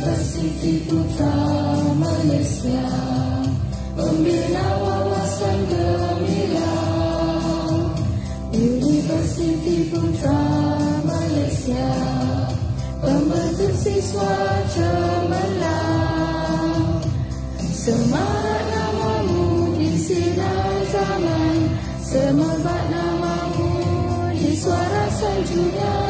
Universiti Malaysia. Pembina wawasan gemilang. Universiti Putra Malaysia. Pembentuk siswa cemerlang. Semarak namamu di sinar zaman. Semerbak namamu di suara sanjungan